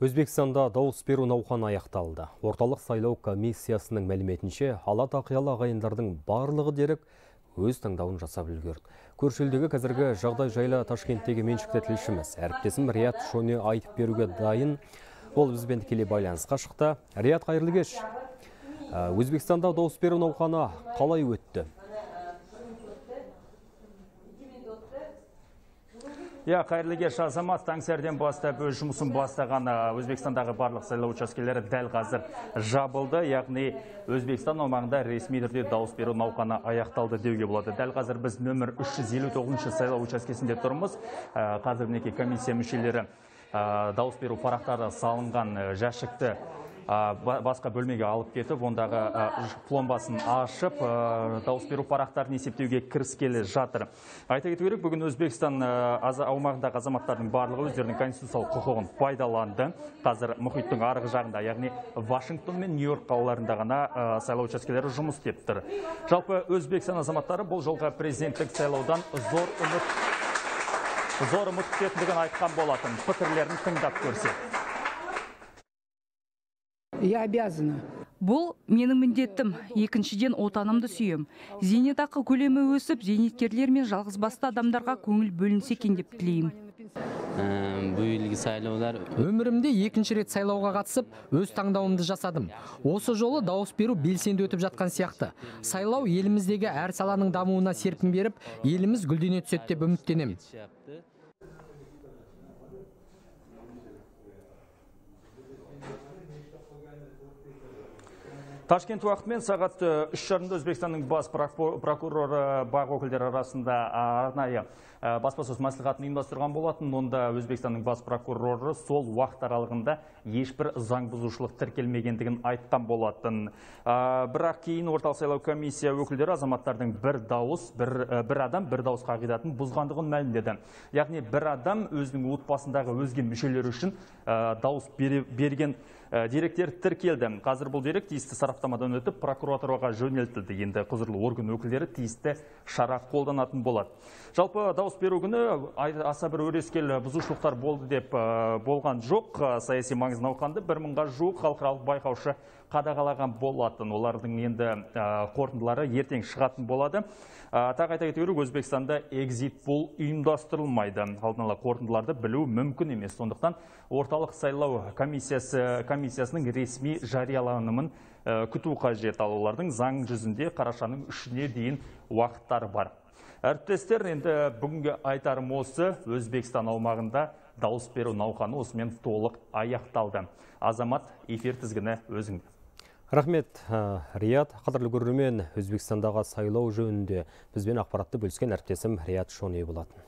Өзбекстанда дауыс беру науқаны аяқталды. Орталық сайлау комиссиясының мәліметінше ала тақиялы ағайындардың барлығы дерек өз таңдауын жасап үлгерді. Көршілдегі қазіргі жағдай жайлы Ташкенттегі меншікті тілшіміз. Әріптесім Рият Шоне айтып беруге дайын. Ол бізбен тікелей байланысқа шықты. Рият қайырлы кеш. Өзбекстанда дауыс беру науқаны қалай өтті? Иә, қайырлы кеш азамат таңсәрден бастап өз жұмысын бастаған Өзбекстандағы барлық сайлау учаскелері дәл қазір жабылды. Яғни Өзбекстан аумағында ресми түрде дауыс беру науқаны аяқталды деуге болады. Дәл қазір біз нөмір 359 сайлау учаскесінде тұрмыз. Қазір мінекей комиссия мүшелері дауыс беру парақтары салынған жәшікті басқа бөлмеге алып кетіп, ондағы пломбасын ашып, дауыс беру парақтарын есептеуге кіріскелі жатыр. Айта кету керек, бүгін Өзбекстан аумағындағы азаматтардың барлығы өздерінің конституциялық құқығын пайдаланды. Қазір мұхиттың арғы жағында, яғни Вашингтон мен Нью-Йорк қалаларында ғана сайлау учаскелері жұмыс істеп тұр. Жалпы Өзбекстан азаматтары бұл жолға президенттік сайлаудан зор үміт зор үміт айтқан болатын. Пікірлерін тыңдап көрсек я обязана. Бұл менің міндетім. Екіншіден отанымды сүйем. Зейнетақы көлемі өсіп зейнеткерлер мен жалғызбасты адамдарға көңіл бөлінсе екен деп тілеймін. Бұл сайлаулар өмірімде екінші рет сайлауға қатысып өз таңдауымды жасадым. Осы жолы дауыс беру белсенді өтіп жатқан сияқты. Сайлау еліміздегі әр саланың дамуына серпін беріп еліміз гүлдене түседі деп үміттенемін Ташкент уақытымен сағат үш жарымда Өзбекстанның бас прокуроры бақ өкілдері арасында арнайы баспасөз мәслихатын ұйымдастырған болатын. Онда Өзбекстанның бас прокуроры сол уақыт аралығында ешбір заң бұзушылық тіркелмегендігін айтқан болатын. Бірақ кейін орталық сайлау комиссия өкілдері азаматтардың бір дауыс, бір, бір адам бір дауыс қағидатын бұзғандығын мәлімдеді. Яғни бір адам өзінің отбасындағы өзге мүшелері үшін дауыс берген деректер тіркелді. Қазір бұл дерек тиісті сараптамадан өтіп прокуратураға жөнелтілді. Енді құзырлы орган өкілдері тиісті шара қолданатын болады. Жалпы дауыс беру күні аса бір өрескел бұзушылықтар болды деп болған жоқ. Саяси маңызды науқанды бір мыңға жуық халықаралық байқаушы қадағалаған болатын. Олардың енді қорытындылары ертең шығатын болады. Тағы айта кету керек, Өзбекстанда экзит пол ұйымдастырылмайды. Алдын ала қорытындыларды білу мүмкін емес. Сондықтан орталық сайлау комиссиясы комиссиясының ресми жарияланымын күту қажет. Ал олардың заң жүзінде қарашаның үшіне дейін уақыттары бар. Әріптестер, енді бүгінгі айтарым осы Өзбекстан аумағында дауыс беру науқаны осымен толық аяқталды. Азамат эфир тізгіні өзіңді. Рахмет, Рият. Қадірлі көрермен Өзбекстандағы сайлау жөнінде бізбен ақпаратты бөліскен әріптесім Рият Шони болатын.